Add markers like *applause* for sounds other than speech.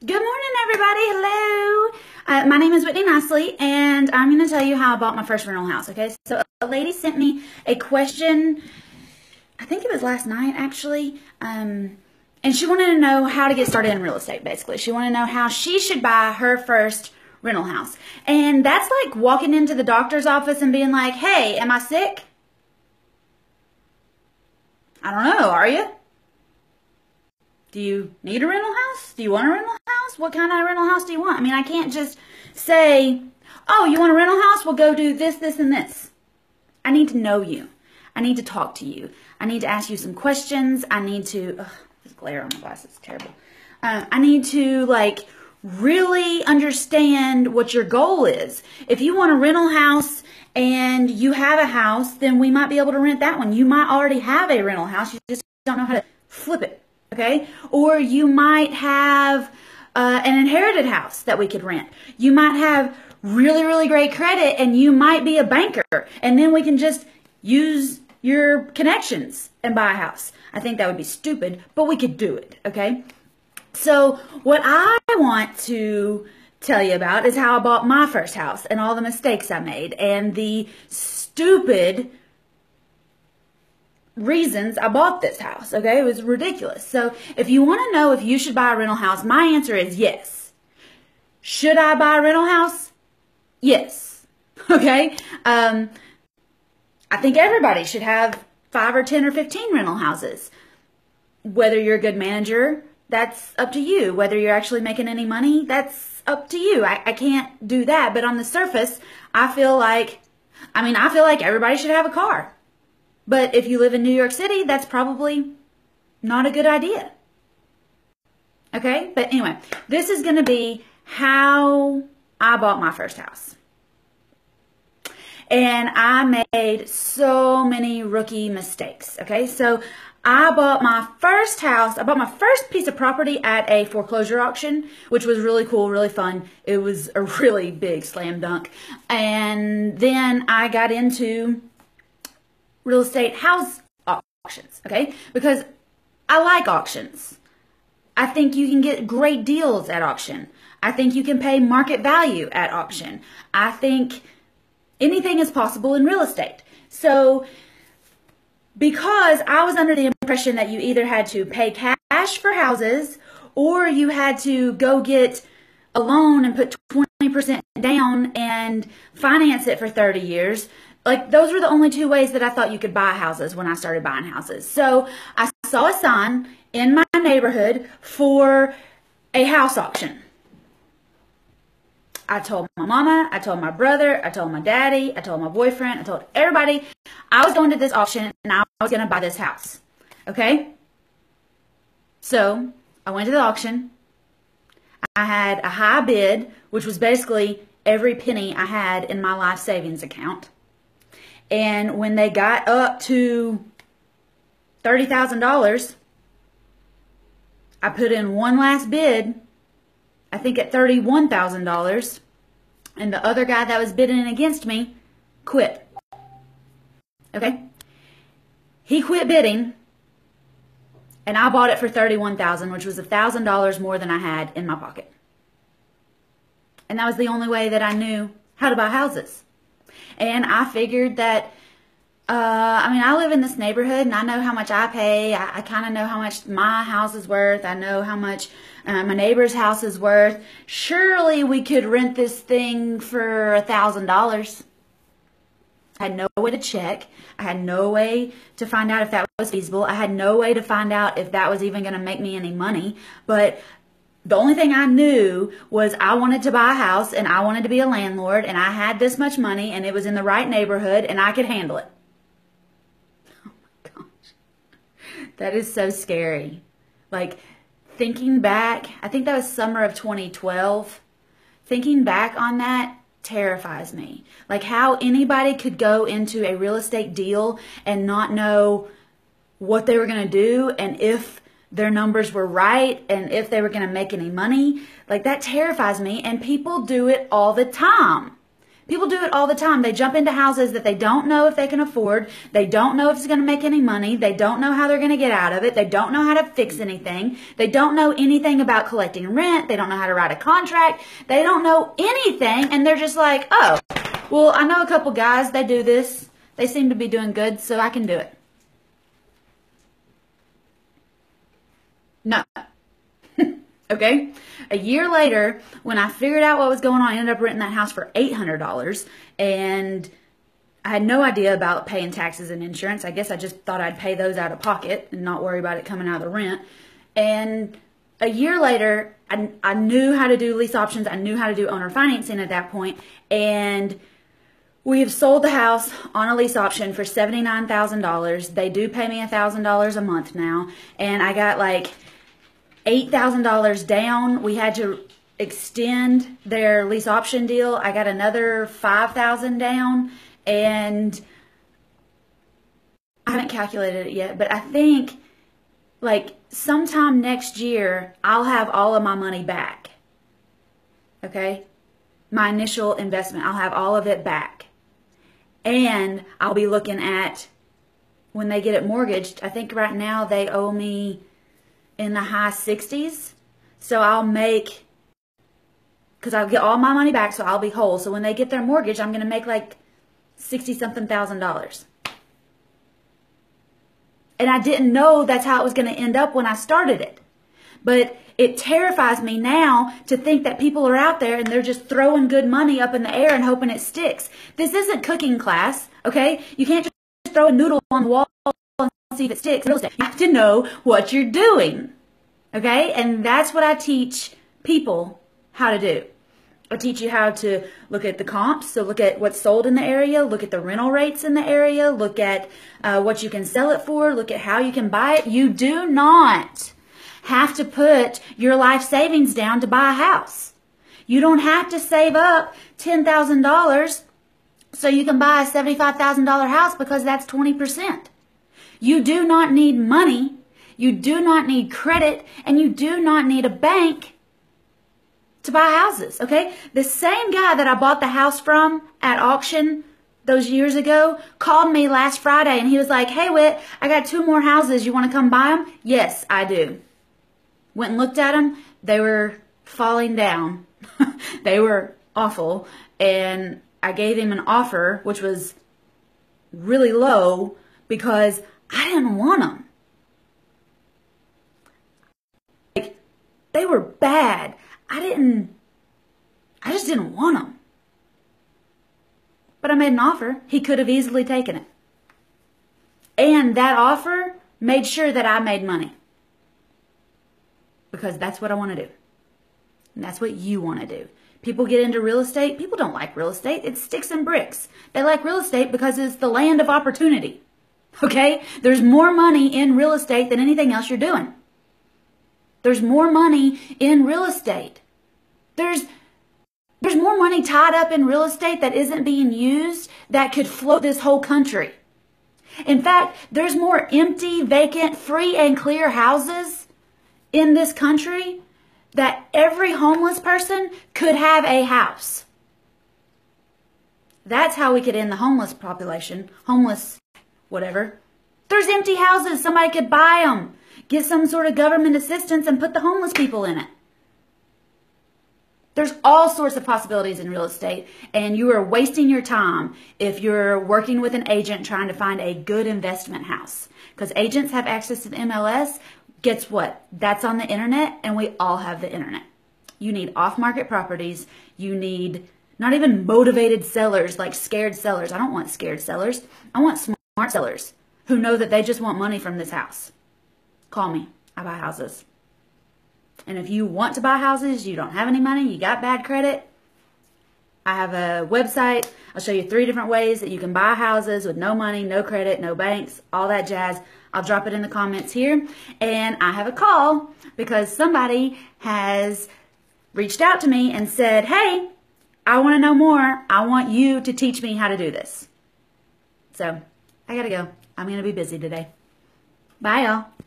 Good morning, everybody. Hello. Uh, my name is Whitney Nicely, and I'm going to tell you how I bought my first rental house. Okay, so a lady sent me a question. I think it was last night, actually. Um, and she wanted to know how to get started in real estate. Basically, she wanted to know how she should buy her first rental house, and that's like walking into the doctor's office and being like, "Hey, am I sick?" I don't know. Are you? Do you need a rental house? Do you want a rental house? What kind of rental house do you want? I mean, I can't just say, oh, you want a rental house? We'll go do this, this, and this. I need to know you. I need to talk to you. I need to ask you some questions. I need to, ugh, this glare on my glasses is terrible. Uh, I need to, like, really understand what your goal is. If you want a rental house and you have a house, then we might be able to rent that one. You might already have a rental house. You just don't know how to flip it okay? Or you might have uh, an inherited house that we could rent. You might have really, really great credit and you might be a banker and then we can just use your connections and buy a house. I think that would be stupid, but we could do it, okay? So what I want to tell you about is how I bought my first house and all the mistakes I made and the stupid reasons I bought this house. Okay, it was ridiculous. So if you want to know if you should buy a rental house, my answer is yes. Should I buy a rental house? Yes. *laughs* Okay. Um, I think everybody should have five or ten or fifteen rental houses. Whether you're a good manager, that's up to you. Whether you're actually making any money, that's up to you. I, I can't do that. But on the surface, I feel like, I mean, I feel like everybody should have a car. But if you live in New York City, that's probably not a good idea. Okay? But anyway, this is going to be how I bought my first house. And I made so many rookie mistakes. Okay? So I bought my first house, I bought my first piece of property at a foreclosure auction, which was really cool, really fun. It was a *laughs* really big slam dunk. And then I got into real estate house auctions, okay? Because I like auctions. I think you can get great deals at auction. I think you can pay market value at auction. I think anything is possible in real estate. So, because I was under the impression that you either had to pay cash for houses or you had to go get a loan and put 20% down and finance it for 30 years, like those were the only two ways that I thought you could buy houses when I started buying houses. So I saw a sign in my neighborhood for a house auction. I told my mama, I told my brother, I told my daddy, I told my boyfriend, I told everybody I was going to this auction and I was going to buy this house. Okay? So I went to the auction. I had a high bid, which was basically every penny I had in my life savings account. And when they got up to $30,000, I put in one last bid, I think at $31,000, and the other guy that was bidding against me quit. Okay? He quit bidding, and I bought it for 31,000, which was $1,000 more than I had in my pocket. And that was the only way that I knew how to buy houses. And I figured that, uh, I mean, I live in this neighborhood and I know how much I pay. I, I kind of know how much my house is worth. I know how much uh, my neighbor's house is worth. Surely we could rent this thing for a thousand dollars. I had no way to check. I had no way to find out if that was feasible. I had no way to find out if that was even going to make me any money. But the only thing I knew was I wanted to buy a house and I wanted to be a landlord and I had this much money and it was in the right neighborhood and I could handle it. Oh my gosh. That is so scary. Like thinking back, I think that was summer of 2012. Thinking back on that terrifies me. Like how anybody could go into a real estate deal and not know what they were going to do and if their numbers were right and if they were going to make any money. Like that terrifies me. And people do it all the time. People do it all the time. They jump into houses that they don't know if they can afford. They don't know if it's going to make any money. They don't know how they're going to get out of it. They don't know how to fix anything. They don't know anything about collecting rent. They don't know how to write a contract. They don't know anything. And they're just like, oh, well, I know a couple guys, they do this. They seem to be doing good, so I can do it. No. *laughs* Okay. A year later, when I figured out what was going on, I ended up renting that house for $800 and I had no idea about paying taxes and insurance. I guess I just thought I'd pay those out of pocket and not worry about it coming out of the rent. And a year later, I, I knew how to do lease options. I knew how to do owner financing at that point. And we have sold the house on a lease option for $79,000. They do pay me $1,000 a month now. And I got like $8,000 down. We had to extend their lease option deal. I got another 5,000 down and I haven't calculated it yet, but I think like sometime next year I'll have all of my money back. Okay? My initial investment, I'll have all of it back. And I'll be looking at when they get it mortgaged. I think right now they owe me in the high 60s. So I'll make, because I'll get all my money back, so I'll be whole. So when they get their mortgage, I'm going to make like 60 something thousand dollars. And I didn't know that's how it was going to end up when I started it. But it terrifies me now to think that people are out there and they're just throwing good money up in the air and hoping it sticks. This isn't cooking class, okay? You can't just throw a noodle on the wall see if it sticks. You have to know what you're doing. Okay? And that's what I teach people how to do. I teach you how to look at the comps. So look at what's sold in the area, look at the rental rates in the area, look at uh, what you can sell it for, look at how you can buy it. You do not have to put your life savings down to buy a house. You don't have to save up $10,000 so you can buy a $75,000 house because that's 20%. You do not need money. You do not need credit and you do not need a bank to buy houses. Okay. The same guy that I bought the house from at auction those years ago called me last Friday and he was like, Hey, Whit, I got two more houses. You want to come buy them? Yes, I do. Went and looked at them. They were falling down. *laughs* they were awful. And I gave him an offer, which was really low because I didn't want them. Like, they were bad. I didn't, I just didn't want them. But I made an offer. He could have easily taken it. And that offer made sure that I made money. Because that's what I want to do. And that's what you want to do. People get into real estate. People don't like real estate. It's sticks and bricks. They like real estate because it's the land of opportunity. Okay? There's more money in real estate than anything else you're doing. There's more money in real estate. There's there's more money tied up in real estate that isn't being used that could float this whole country. In fact, there's more empty, vacant, free and clear houses in this country that every homeless person could have a house. That's how we could end the homeless population, homeless whatever. There's empty houses. Somebody could buy them, get some sort of government assistance, and put the homeless people in it. There's all sorts of possibilities in real estate, and you are wasting your time if you're working with an agent trying to find a good investment house. Because agents have access to the MLS. Guess what? That's on the internet, and we all have the internet. You need off market properties. You need not even motivated sellers, like scared sellers. I don't want scared sellers. I want smart smart sellers who know that they just want money from this house. Call me. I buy houses. And if you want to buy houses, you don't have any money, you got bad credit, I have a website. I'll show you three different ways that you can buy houses with no money, no credit, no banks, all that jazz. I'll drop it in the comments here. And I have a call because somebody has reached out to me and said, hey, I want to know more. I want you to teach me how to do this. So I gotta go. I'm gonna be busy today. Bye, y'all.